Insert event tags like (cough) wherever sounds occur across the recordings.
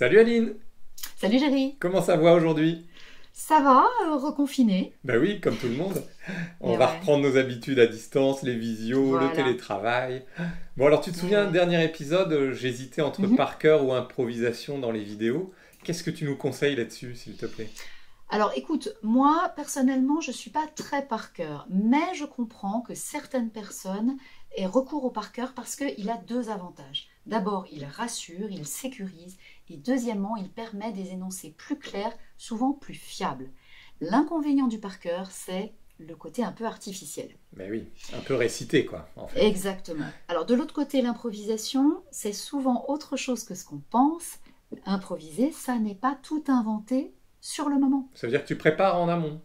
Salut Aline Salut Géry Comment ça va aujourd'hui? Ça va, euh, reconfiné Bah oui, comme tout le monde. On Et va ouais. reprendre nos habitudes à distance, les visios, Voilà. le télétravail. Bon alors tu te souviens, Ouais. dernier épisode, euh, j'hésitais entre Mhm. par cœur ou improvisation dans les vidéos. Qu'est-ce que tu nous conseilles là-dessus, s'il te plaît? Alors écoute, moi personnellement je suis pas très par cœur, mais je comprends que certaines personnes aient recours au par cœur parce qu'il a deux avantages. D'abord, il rassure, il sécurise, et deuxièmement, il permet des énoncés plus clairs, souvent plus fiables. L'inconvénient du par cœur, c'est le côté un peu artificiel. Bah oui, un peu récité quoi, en fait. Exactement. Alors de l'autre côté, l'improvisation, c'est souvent autre chose que ce qu'on pense. Improviser, ça n'est pas tout inventé sur le moment. Ça veut dire que tu prépares en amont.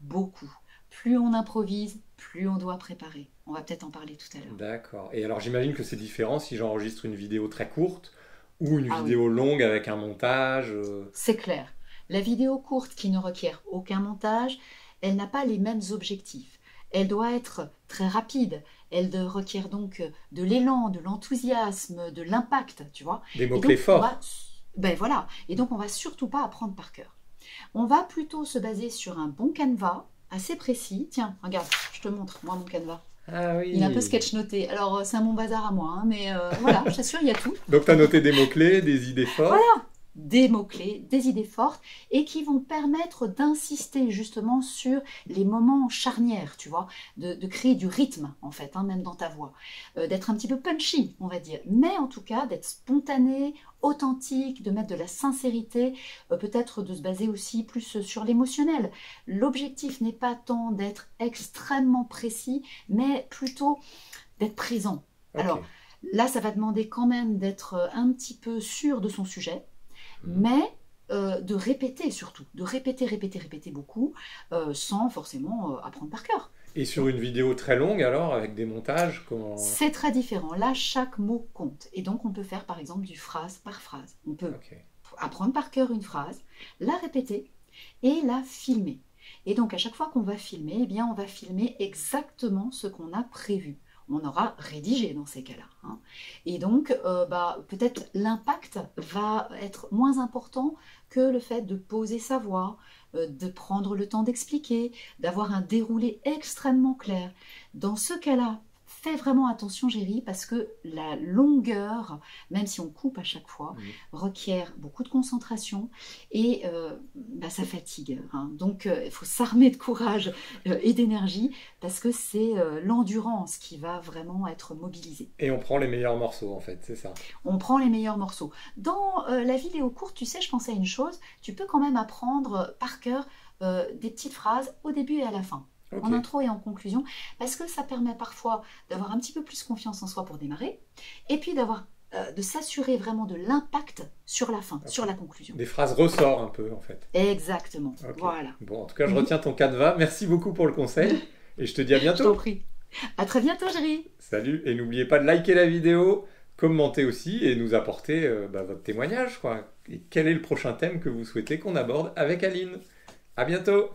Beaucoup. Plus on improvise, plus on doit préparer. On va peut-être en parler tout à l'heure. D'accord. Et alors j'imagine que c'est différent si j'enregistre une vidéo très courte ou une Ah oui. vidéo longue avec un montage. euh, C'est clair. La vidéo courte qui ne requiert aucun montage, elle n'a pas les mêmes objectifs. Elle doit être très rapide. Elle requiert donc de l'élan, de l'enthousiasme, de l'impact, tu vois. Des mots-clés forts. va- Ben voilà. Et donc, on va surtout pas apprendre par cœur. On va plutôt se baser sur un bon canevas, assez précis. Tiens, regarde, je te montre, moi, mon canevas. Ah oui. Il est un peu sketch noté. Alors, euh, c'est un bon bazar à moi, hein, mais euh, voilà, je t'assure, il y a tout. (laughs) Donc tu as noté des mots-clés, des idées fortes. Des mots-clés, des idées fortes, et qui vont permettre d'insister justement sur les moments charnières, tu vois, de, de créer du rythme, en fait, hein, même dans ta voix. Euh, d'être un petit peu punchy, on va dire. Mais en tout cas, d'être spontané, authentique, de mettre de la sincérité, euh, peut-être de se baser aussi plus sur l'émotionnel. L'objectif n'est pas tant d'être extrêmement précis, mais plutôt d'être présent. Alors, Là, ça va demander quand même d'être un petit peu sûr de son sujet. Mais euh, de répéter surtout, de répéter, répéter, répéter beaucoup, euh, sans forcément euh, apprendre par cœur. Et sur une vidéo très longue alors, avec des montages, comment... C'est très différent. Là, chaque mot compte. Et donc, on peut faire par exemple du phrase par phrase. On peut apprendre par cœur une phrase, la répéter et la filmer. Et donc à chaque fois qu'on va filmer, eh bien on va filmer exactement ce qu'on a prévu. On aura rédigé dans ces cas-là. hein. Et donc euh, bah, peut-être l'impact va être moins important que le fait de poser sa voix, euh, de prendre le temps d'expliquer, d'avoir un déroulé extrêmement clair. Dans ce cas-là, fais vraiment attention, Géry, parce que la longueur, même si on coupe à chaque fois, requiert beaucoup de concentration et euh, bah, ça fatigue. hein. Donc euh, il faut s'armer de courage euh, et d'énergie parce que c'est l'endurance qui va vraiment être mobilisée. Et on prend les meilleurs morceaux en fait, c'est ça. On prend les meilleurs morceaux. Dans la vidéo courte, tu sais, je pensais à une chose, tu peux quand même apprendre par cœur des petites phrases au début et à la fin En intro et en conclusion, parce que ça permet parfois d'avoir un petit peu plus confiance en soi pour démarrer, et puis d'avoir euh, de s'assurer vraiment de l'impact sur la fin, sur la conclusion. Des phrases ressortent un peu en fait. Exactement. Voilà. Bon, en tout cas, je retiens ton canevas. Merci beaucoup pour le conseil. Et je te dis à Je t'en bientôt. prie. À très bientôt, Géry. Salut. Et n'oubliez pas de liker la vidéo, commenter aussi et nous apporter euh, bah, votre témoignage. Quoi. Et quel est le prochain thème que vous souhaitez qu'on aborde avec Aline? À bientôt